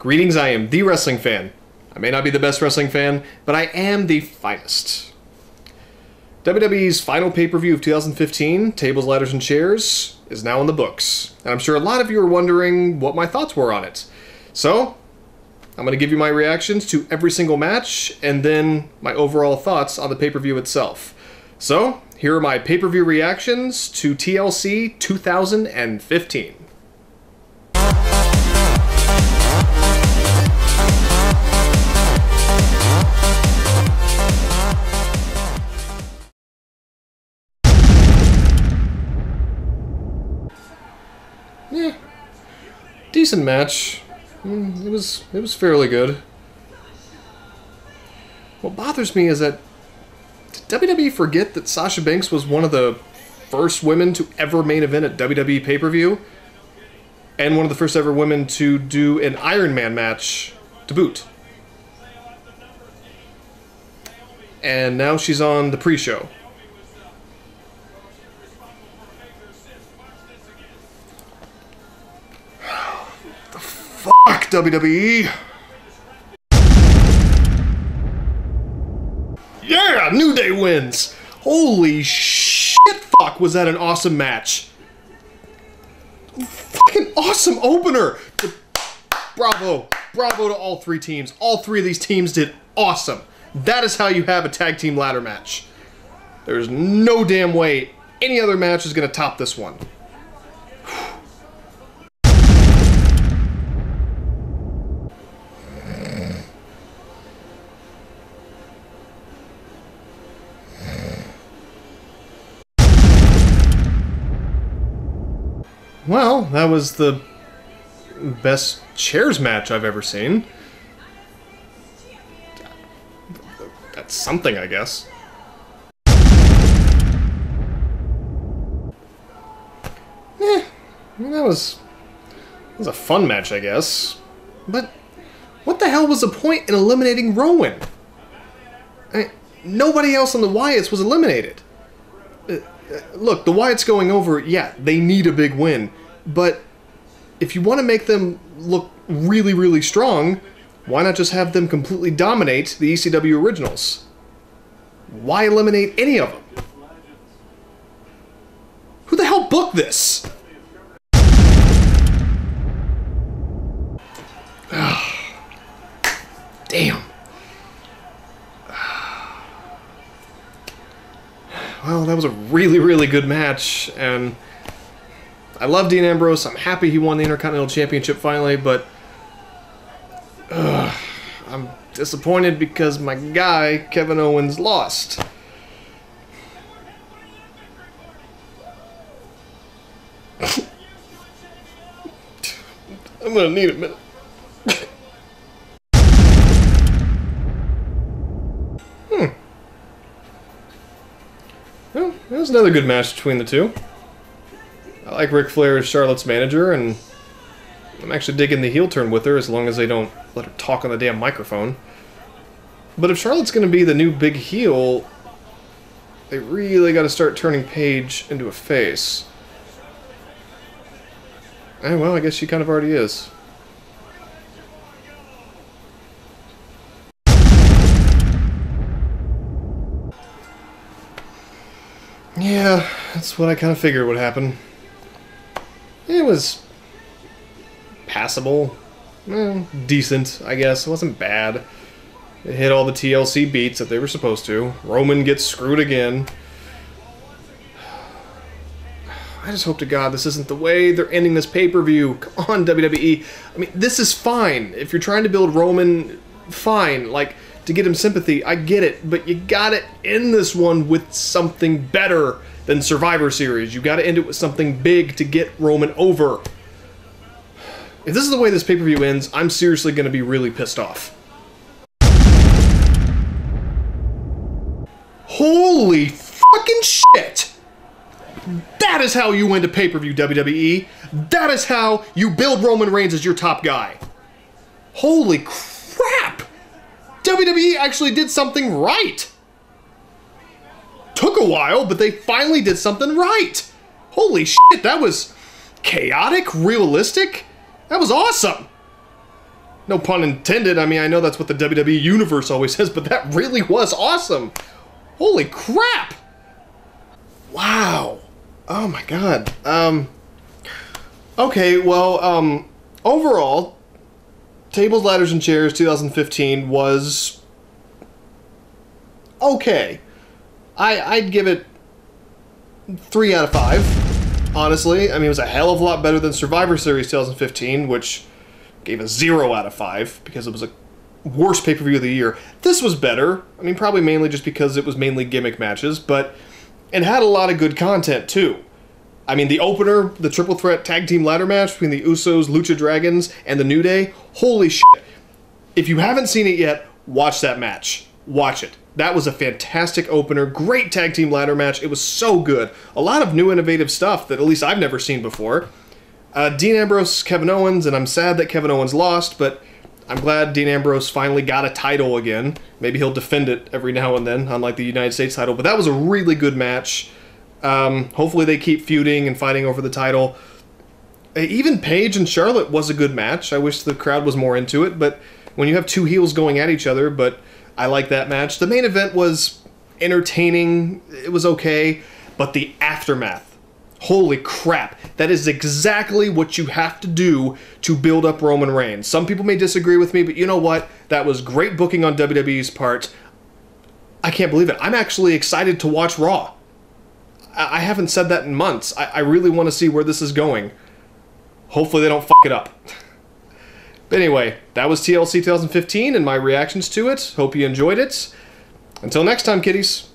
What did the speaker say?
Greetings, I am the wrestling fan. I may not be the best wrestling fan, but I am the finest. WWE's final pay per view of 2015, Tables, Ladders, and Chairs, is now in the books. And I'm sure a lot of you are wondering what my thoughts were on it. So, I'm going to give you my reactions to every single match and then my overall thoughts on the pay per view itself. So, here are my pay per view reactions to TLC 2015. Yeah, decent match. Mm, It was it was fairly good. What bothers me is that did WWE forget that Sasha Banks was one of the first women to ever main event at WWE pay per view, and one of the first ever women to do an Iron Man match to boot. And now she's on the pre-show. Fuck WWE. Yeah, New Day wins. Holy shit! Fuck, was that an awesome match? Fucking awesome opener. Bravo, bravo to all three teams. All three of these teams did awesome. That is how you have a tag team ladder match. There's no damn way any other match is gonna top this one. Well, that was the best chairs match I've ever seen. That's something, I guess. Eh, that was that was a fun match, I guess. But what the hell was the point in eliminating Rowan? I, nobody else on the Wyatts was eliminated. Look, the Wyatts going over, yeah, they need a big win. But if you want to make them look really, really strong, why not just have them completely dominate the ECW originals? Why eliminate any of them? Who the hell booked this? Damn. Well, that was a really, really good match, and I love Dean Ambrose. I'm happy he won the Intercontinental Championship finally, but ugh, I'm disappointed because my guy, Kevin Owens, lost. I'm gonna need a minute. Was another good match between the two. I like Ric Flair as Charlotte's manager, and I'm actually digging the heel turn with her as long as they don't let her talk on the damn microphone. But if Charlotte's going to be the new big heel, they really got to start turning Paige into a face. Eh, well, I guess she kind of already is. Yeah, that's what I kind of figured would happen. It was passable. Eh, decent, I guess. It wasn't bad. It hit all the TLC beats that they were supposed to. Roman gets screwed again. I just hope to God this isn't the way they're ending this pay per view. Come on, WWE. I mean, this is fine. If you're trying to build Roman, fine. Like, to get him sympathy, I get it. But you gotta end this one with something better than Survivor Series. You gotta end it with something big to get Roman over. If this is the way this pay per view ends, I'm seriously gonna be really pissed off. Holy fucking shit! That is how you win a pay per view, WWE. That is how you build Roman Reigns as your top guy. Holy crap! WWE actually did something right. Took a while, but they finally did something right. Holy shit, that was chaotic, realistic. That was awesome. No pun intended. I mean, I know that's what the WWE Universe always says, but that really was awesome. Holy crap! Wow. Oh my god. Um. Okay, well, um, overall, Tables, Ladders, and Chairs 2015 was okay. I I'd give it three out of five. Honestly, I mean, it was a hell of a lot better than Survivor Series 2015, which gave a zero out of five because it was a worst pay per view of the year. This was better. I mean, probably mainly just because it was mainly gimmick matches, but it had a lot of good content too. I mean, the opener, the triple threat tag team ladder match between the Usos, Lucha Dragons, and the New Day. Holy shit! If you haven't seen it yet, watch that match. Watch it. That was a fantastic opener. Great tag team ladder match. It was so good. A lot of new innovative stuff that at least I've never seen before. Uh, Dean Ambrose, Kevin Owens, and I'm sad that Kevin Owens lost, but I'm glad Dean Ambrose finally got a title again. Maybe he'll defend it every now and then, unlike the United States title. But that was a really good match. Um, hopefully they keep feuding and fighting over the title. Uh, Even Paige and Charlotte was a good match. I wish the crowd was more into it, but when you have two heels going at each other, but I like that match. The main event was entertaining. It was okay, but the aftermath. Holy crap. That is exactly what you have to do to build up Roman Reigns. Some people may disagree with me, but you know what? That was great booking on WWE's part. I can't believe it. I'm actually excited to watch Raw. I haven't said that in months. I, I really want to see where this is going. Hopefully they don't fuck it up. But anyway, that was TLC 2015 and my reactions to it. Hope you enjoyed it. Until next time, kiddies.